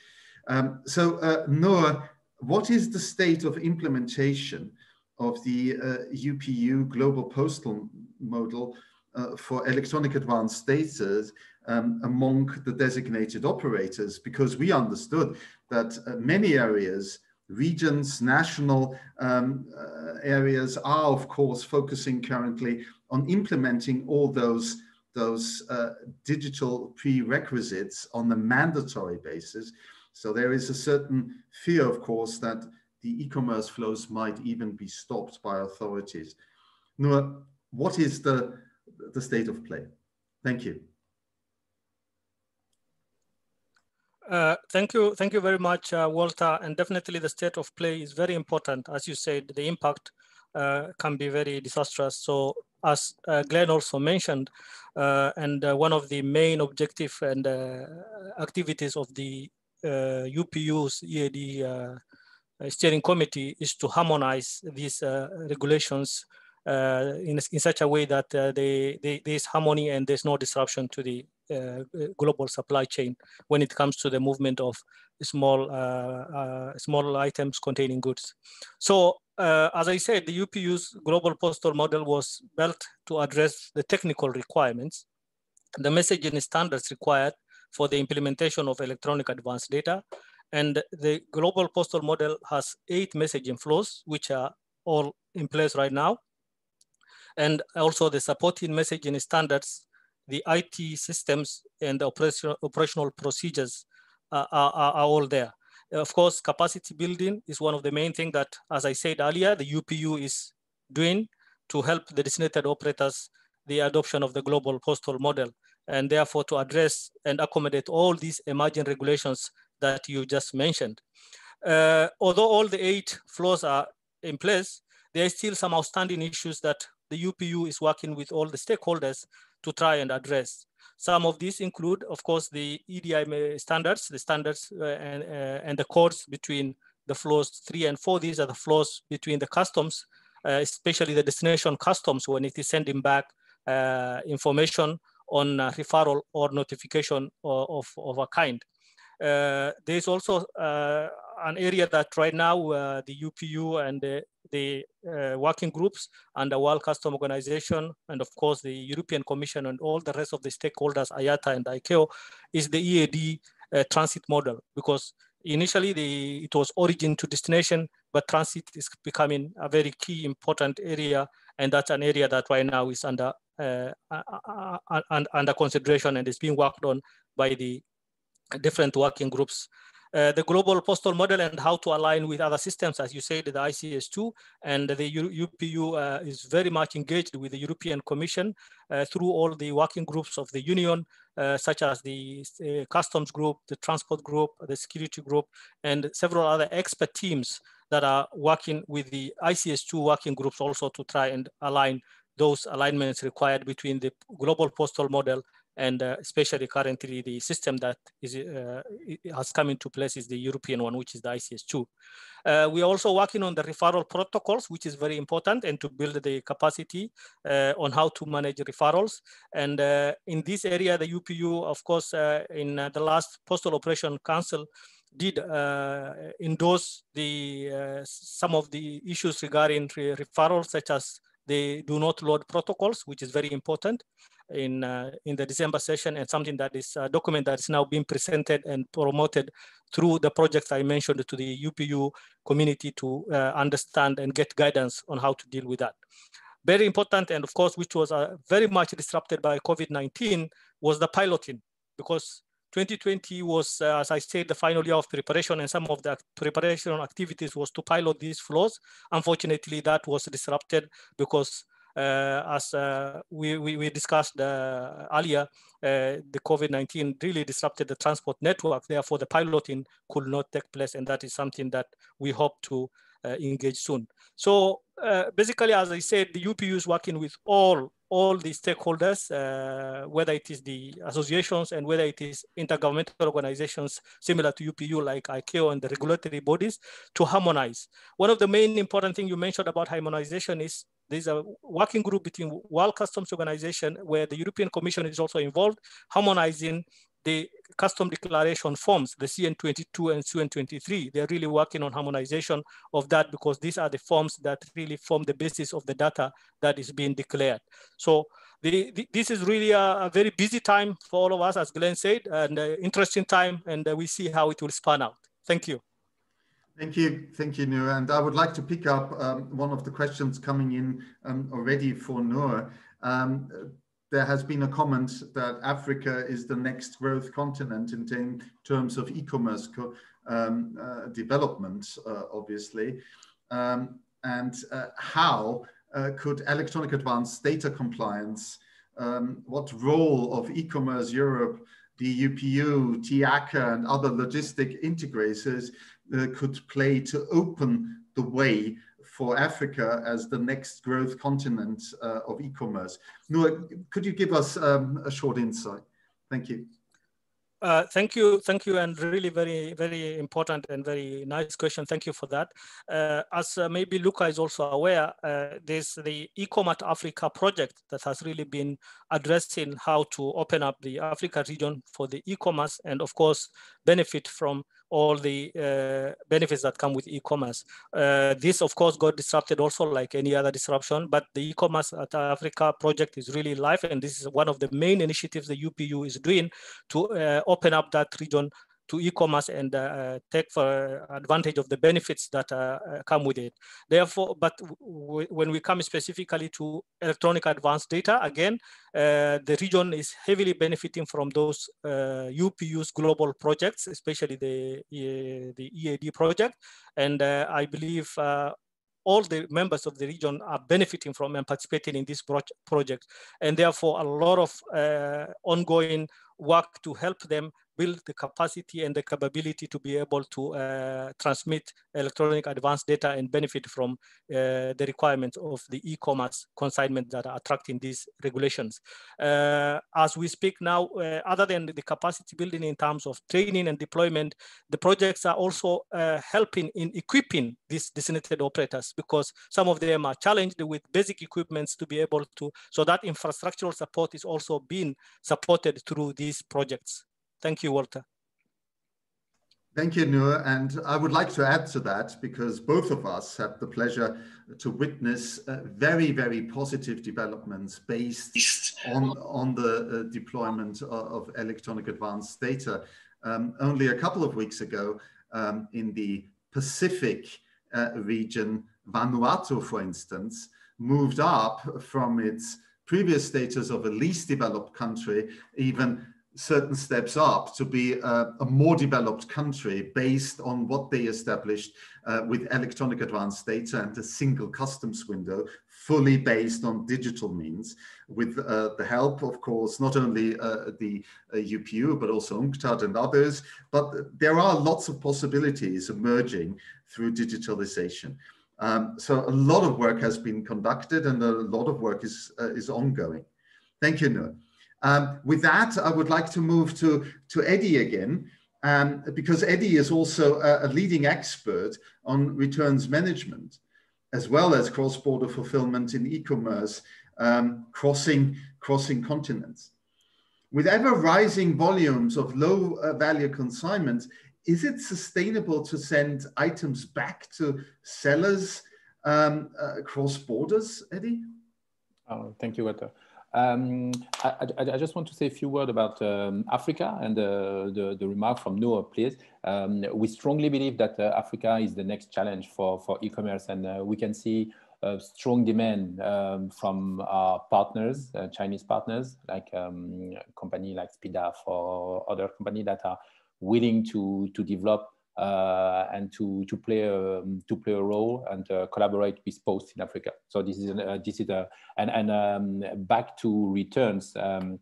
Um, so, uh, Noor, what is the state of implementation of the UPU uh, global postal model uh, for electronic advanced data um, among the designated operators because we understood that uh, many areas regions, national um, uh, areas are, of course, focusing currently on implementing all those, those uh, digital prerequisites on a mandatory basis. So there is a certain fear, of course, that the e-commerce flows might even be stopped by authorities. Noor, what is the, the state of play? Thank you. Uh, thank you, thank you very much, uh, Walter. And definitely, the state of play is very important. As you said, the impact uh, can be very disastrous. So, as uh, Glyn also mentioned, uh, and one of the main objective and activities of the UPU's EAD steering committee is to harmonize these regulations in, in such a way that they, they, there's harmony and there's no disruption to the global supply chain when it comes to the movement of small uh, uh, small items containing goods. So as I said, the UPU's global postal model was built to address the technical requirements, the messaging standards required for the implementation of electronic advanced data. And the global postal model has eight messaging flows, which are all in place right now. And also the supporting messaging standards the IT systems and the operation, operational procedures are, are, are, all there. Of course, capacity building is one of the main things that, as I said earlier, the UPU is doing to help the designated operators the adoption of the global postal model and therefore to address and accommodate all these emerging regulations that you just mentioned. Uh, although all the eight floors are in place, there are still some outstanding issues that the UPU is working with all the stakeholders to try and address. Some of these include, of course, the EDI standards, the standards uh, and, uh, and the codes between the flows three and four. These are the flows between the customs, uh, especially the destination customs when it is sending back uh, information on referral or notification of, of, a kind. Uh, there's also uh, an area that right now the UPU and the, the uh, working groups and the World Custom Organization, and of course the European Commission and all the rest of the stakeholders, IATA and ICAO, is the EAD uh, transit model. Because initially the, it was origin to destination, but transit is becoming a very key important area, and that's an area that right now is under uh, uh, uh, under consideration and is being worked on by the different working groups uh, the global postal model and how to align with other systems, as you said, the ICS2, and the UPU uh, is very much engaged with the European Commission uh, through all the working groups of the Union, uh, such as the uh, customs group, the transport group, the security group, and several other expert teams that are working with the ICS2 working groups also to try and align those alignments required between the global postal model and uh, especially currently the system that is uh, has come into place is the European one, which is the ICS2. Uh, we are also working on the referral protocols, which is very important, and to build the capacity uh, on how to manage referrals. And uh, in this area, the UPU, of course, uh, in the last Postal Operation Council, did endorse the some of the issues regarding referrals, such as they do not load protocols, which is very important in uh, in the December session and something that is a document that is now being presented and promoted through the projects I mentioned to the UPU community to uh, understand and get guidance on how to deal with that. Very important, and of course, which was uh, very much disrupted by COVID-19 was the piloting because 2020 was, uh, as I said, the final year of preparation and some of the preparation activities was to pilot these flows. Unfortunately, that was disrupted because uh, as uh, we, we, we, discussed uh, earlier, the COVID-19 really disrupted the transport network. Therefore, the piloting could not take place. And that is something that we hope to engage soon. So basically, as I said, the UPU is working with all all the stakeholders, uh, whether it is the associations and whether it is intergovernmental organizations similar to UPU like ICAO and the regulatory bodies to harmonize. One of the main important things you mentioned about harmonization is there's a working group between World Customs Organization where the European Commission is also involved, harmonizing the custom declaration forms, the CN22 and CN23, they're really working on harmonization of that because these are the forms that really form the basis of the data that is being declared. So the, the, this is really a, a, very busy time for all of us, as Glyn said, and uh, interesting time, and uh, we see how it will span out. Thank you. Thank you, thank you, Noor. And I would like to pick up um, one of the questions coming in um, already for Noor. Um, there has been a comment that Africa is the next growth continent in terms of e-commerce um, uh, development, uh, obviously. Um, and uh, how uh, could electronic advanced data compliance, um, what role of e-commerce Europe, the UPU, TIACA, and other logistic integrators could play to open the way for Africa as the next growth continent uh, of e-commerce. Noor, could you give us um, a short insight? Thank you. Uh, thank you, thank you, and really very, very important and very nice question. Thank you for that. Uh, as uh, maybe Luca is also aware, uh, there's the Ecom@Africa project that has really been addressing how to open up the Africa region for the e-commerce and of course benefit from all the uh, benefits that come with e-commerce. Uh, this, of course, got disrupted also like any other disruption, but the e-commerce at Africa project is really live, and this is one of the main initiatives the UPU is doing to uh, open up that region to e-commerce and uh, take for advantage of the benefits that uh, come with it. Therefore, but when we come specifically to electronic advanced data, again, uh, the region is heavily benefiting from those UPU's global projects, especially the, the EAD project. And I believe all the members of the region are benefiting from and participating in this project. And therefore, a lot of uh, ongoing work to help them build the capacity and the capability to be able to uh, transmit electronic advanced data and benefit from uh, the requirements of the e-commerce consignment that are attracting these regulations. Uh, as we speak now, uh, other than the capacity building in terms of training and deployment, the projects are also uh, helping in equipping these designated operators because some of them are challenged with basic equipments to be able to, so that infrastructural support is also being supported through these projects. Thank you, Walter. Thank you, Noor. And I would like to add to that because both of us had the pleasure to witness uh, very, very positive developments based on, on the uh, deployment of, of, electronic advanced data. Um, only a couple of weeks ago um, in the Pacific uh, region, Vanuatu, for instance, moved up from its previous status of a least developed country, even certain steps up to be a, a, more developed country based on what they established uh, with electronic advanced data and a single customs window fully based on digital means with uh, the help of course not only uh, the UPU uh, but also UNCTAD and others. But there are lots of possibilities emerging through digitalization. Um, so a lot of work has been conducted and a lot of work is uh, is ongoing. Thank you Noor. Um, with that, I would like to move to, to Eddie again, um, because Eddie is also a, a, leading expert on returns management, as well as cross-border fulfillment in e-commerce, um, crossing, crossing continents. With ever rising volumes of low uh, value consignments, is it sustainable to send items back to sellers um, uh, borders, Eddie? Oh, thank you, Walter. Um, I, I, I, just want to say a few words about um, Africa and uh, the, the remark from Noor, please. Um, we strongly believe that uh, Africa is the next challenge for, for e-commerce and uh, we can see strong demand um, from our partners, uh, Chinese partners, like um, company like SpeedUp or other company that are willing to, to develop and to to play a to play a role and uh, collaborate with Post in Africa. So this is uh, this is a and and um, back to returns. Um,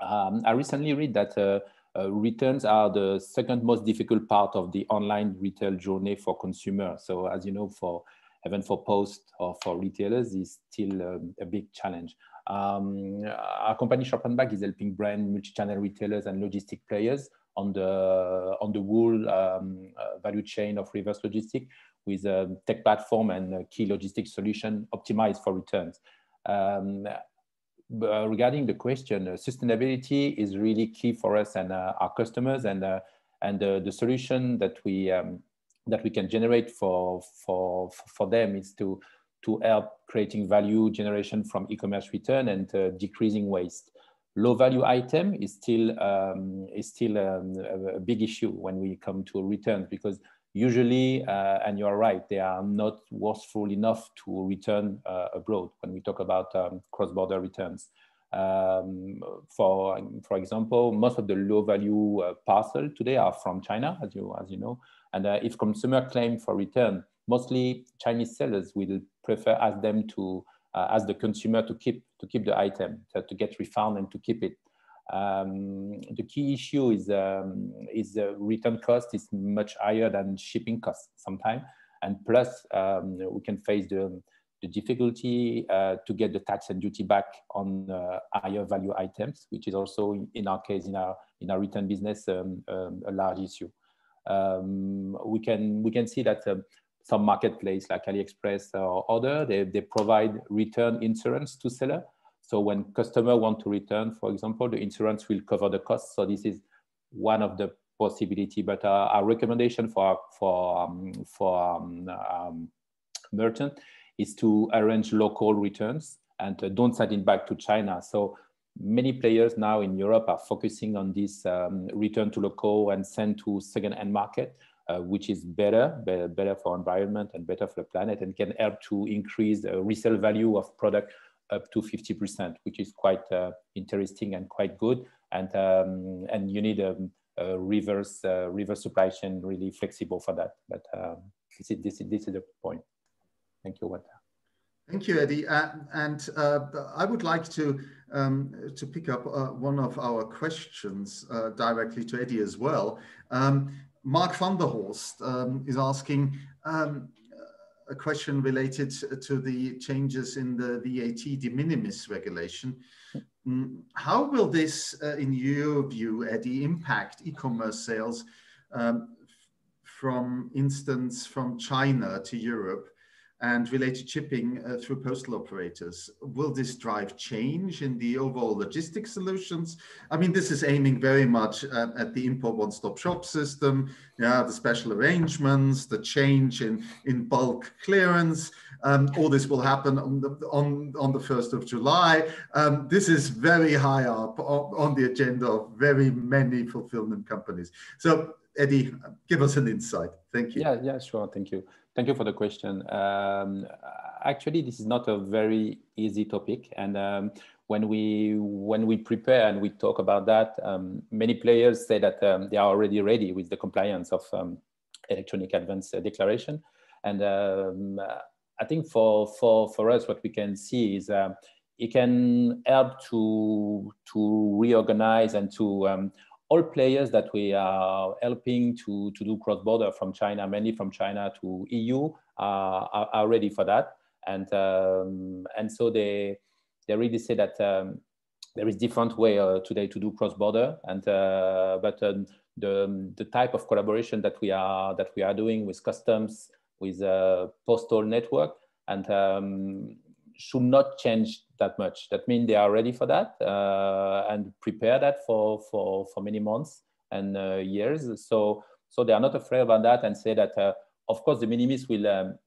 um, I recently read that. Uh, uh, returns are the second most difficult part of the online retail journey for consumers. So as you know, for even for post or for retailers is still um, a big challenge. Um, our company ShopRunBack is helping brand multi-channel retailers and logistic players on the on the whole um, uh, value chain of reverse logistics with a tech platform and a key logistics solution optimized for returns. Um, uh, regarding the question, uh, sustainability is really key for us and uh, our customers, and uh, and the solution that we um, that we can generate for for for them is to to help creating value generation from e-commerce return and uh, decreasing waste. Low value item is still um, is still um, a, big issue when we come to returns because usually, uh, and you're right, they are not worthful enough to return uh, abroad when we talk about um, cross-border returns. Um, for for example, most of the low value uh, parcel today are from China, as you as you know, and uh, if consumer claim for return, mostly Chinese sellers will prefer ask them to uh, ask the consumer to keep to keep the item to get refund and to keep it. Um, the key issue is um, is the return cost is much higher than shipping cost sometimes, and plus um, we can face the the difficulty uh, to get the tax and duty back on uh, higher value items, which is also in, in, our case in our in our return business um, um, a large issue. Um, we can we can see that um, some marketplace like AliExpress or other they, they provide return insurance to seller. So when customer want to return, for example, the insurance will cover the cost. So this is one of the possibility. But uh, our recommendation for for um, for merchant is to arrange local returns and uh, don't send it back to China. So many players now in Europe are focusing on this um, return to local and send to second-hand market, uh, which is better, better, better for environment and better for the planet and can help to increase the resale value of product up to 50%, which is quite uh, interesting and quite good. And, um, and you need a, a reverse, uh, reverse supply chain really flexible for that. But um, this, is, this, is, this is the point. Thank you, Walter. Thank you, Eddie. Uh, and uh, I would like to um, to pick up uh, one of our questions uh, directly to Eddie as well. Um, Mark van der Horst um, is asking um, a question related to the changes in the VAT de minimis regulation. Mm, how will this, uh, in your view, Eddie, impact e-commerce sales um, from instance from China to Europe? And related shipping uh, through postal operators. Will this drive change in the overall logistics solutions? I mean, this is aiming very much uh, at the import one-stop shop system, yeah, the special arrangements, the change in, in bulk clearance. Um, all this will happen on the, on, on the 1st of July. Um, this is very high up on, on the agenda of very many fulfillment companies. So Eddie, give us an insight. Thank you. Yeah, yeah, sure. Thank you. Thank you for the question. Um, actually, this is not a very easy topic, and um, when we when we prepare and we talk about that, um, many players say that um, they are already ready with the compliance of um, electronic advance declaration, and um, I think for for for us, what we can see is uh, it can help to to reorganize and to all players that we are helping to, to do cross-border from China, mainly from China to EU, are, are, are ready for that. And, um, and so they, they really say that um, there is different way uh, today to do cross-border. And, uh, but um, the, the type of collaboration that we are, that we are doing with customs, with a postal network, and um, should not change that much. That means they are ready for that uh, and prepare that for, for, for many months and uh, years. So, so they are not afraid about that and say that, uh, of course, de minimis will, um,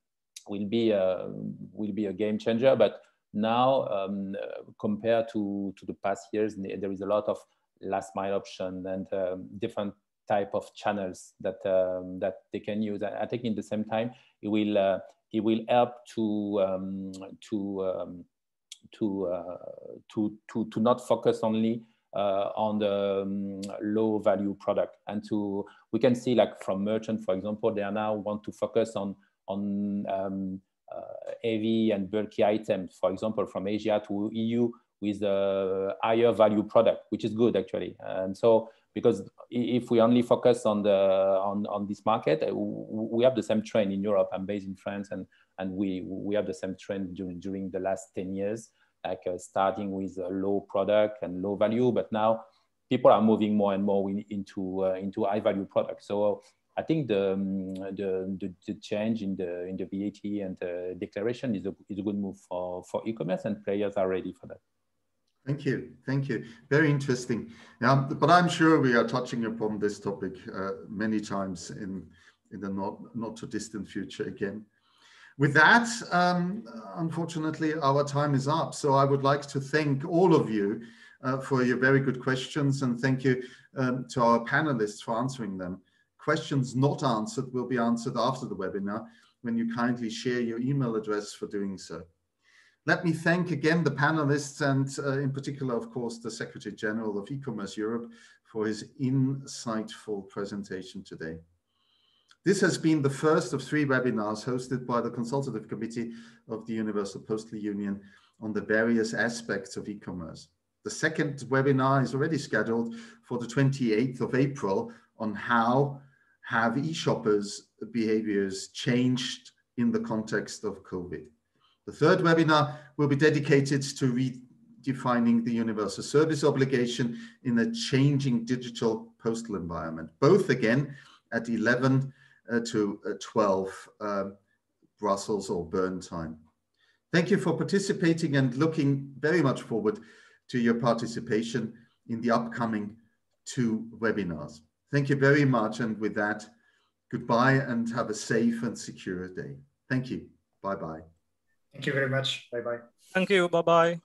will, be, uh, will be a game changer. But now, um, compared to, to the past years, there is a lot of last mile option and um, different type of channels that um, that they can use. I think in the same time, it will uh, it will help to um, to um, to, uh, to, to, to not focus only uh, on the um, low value product. And to we can see like from merchant for example they are now want to focus on on um, uh, heavy and bulky items for example from asia to eu with a higher value product which is good actually. And so because if we only focus on the on, on this market we have the same trend in europe i'm based in france and and we we have the same trend during during the last 10 years like uh, starting with a low product and low value, but now people are moving more and more into uh, into high value products. So I think the, um, the, the, the, change in the in the VAT and the declaration is a, is a good move for, for e-commerce and players are ready for that. Thank you. Thank you. Very interesting. But I'm sure we are touching upon this topic uh, many times in, in the not, not too distant future again. with that, um, unfortunately, our time is up. So I would like to thank all of you uh, for your very good questions and thank you um, to our panelists for answering them. Questions not answered will be answered after the webinar when you kindly share your email address for doing so. Let me thank again the panelists and uh, in particular, of course, the Secretary General of e-commerce Europe for his insightful presentation today. This has been the first of three webinars hosted by the Consultative Committee of the Universal Postal Union on the various aspects of e-commerce. The second webinar is already scheduled for the 28th of April on how have e-shoppers behaviors changed in the context of COVID. The third webinar will be dedicated to redefining the universal service obligation in a changing digital postal environment, both again at 11 uh, to uh, 12 um, Brussels or Bern time. Thank you for participating and looking very much forward to your participation in the upcoming two webinars. Thank you very much. And with that, goodbye and have a safe and secure day. Thank you. Bye-bye. Thank you very much. Bye bye. Thank you. Bye bye.